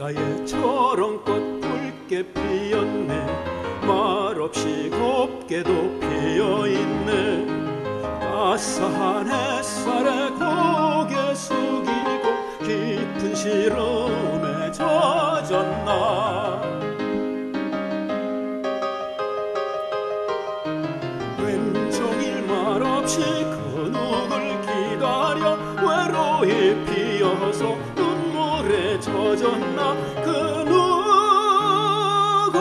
창가에 초롱꽃 붉게 피었네. 말없이 곱게도 피어있네. 따스한 햇살에 고개 숙이고 깊은 시름에 젖었나. 왼종일 말없이 그 누굴 기다려? 외로이 피어서 눈 물에 젖었나? 그 누굴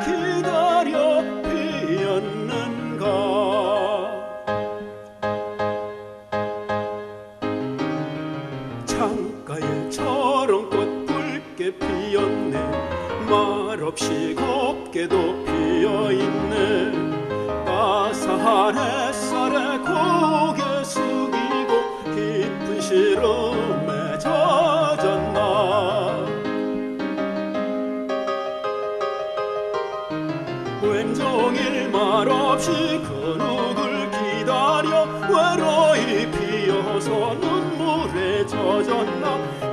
기다려 피었는가? 창가에 초롱꽃 붉게 피었네. 말없이 곱게도 피어있네. 따스한 햇살에 고 왼종일 말없이 그 누굴 기다려? 외로이 피어서 눈물에 젖었나